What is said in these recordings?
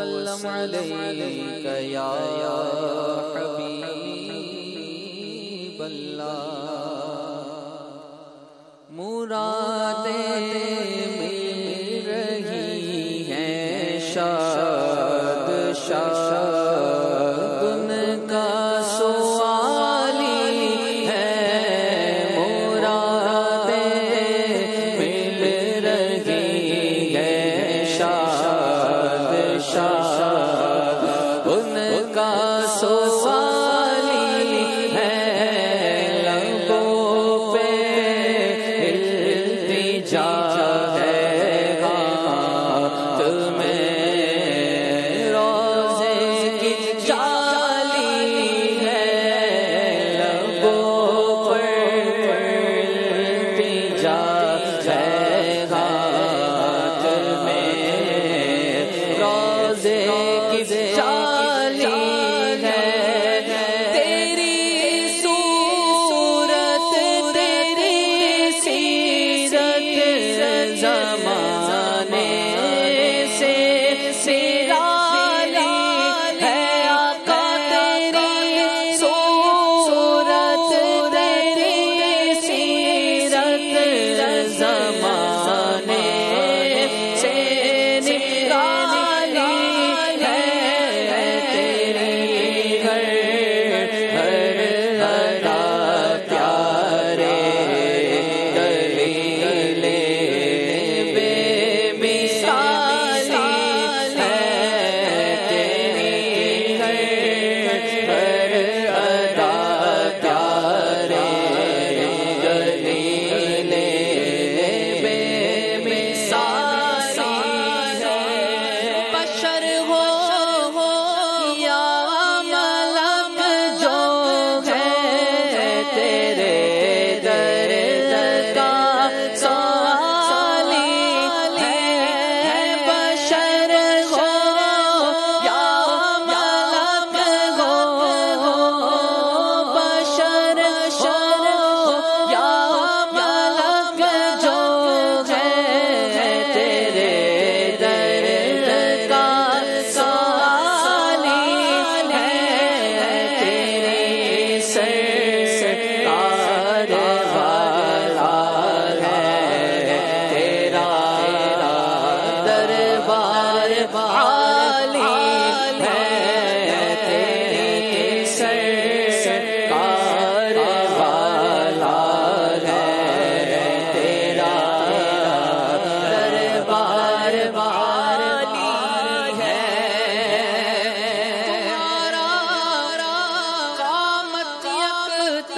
وسلم عليك يا حبيب اللہ۔ مرادیں مل رہی ہیں شاد شاد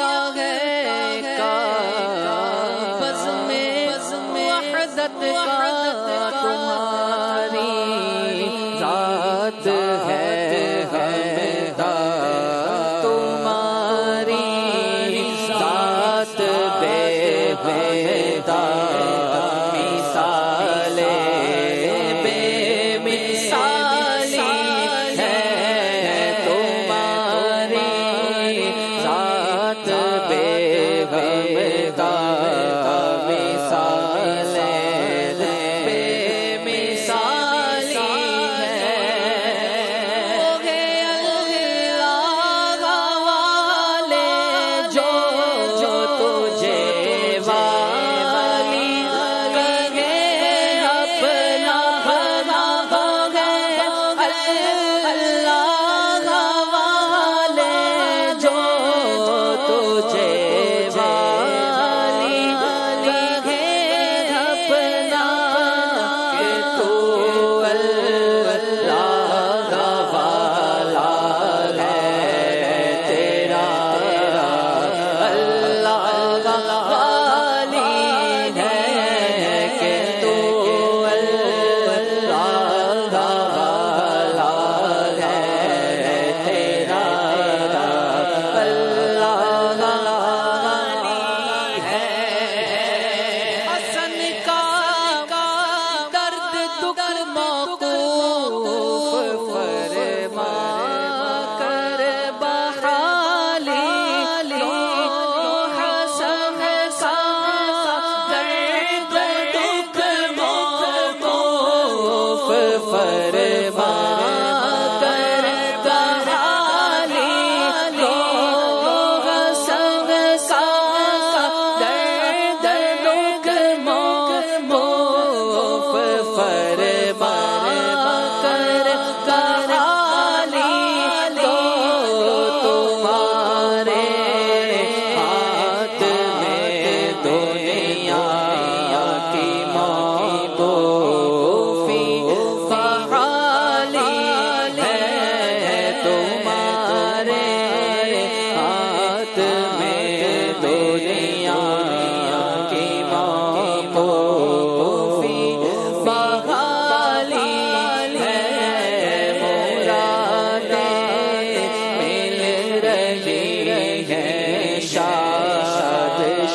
طاغيك بزمي وحدتك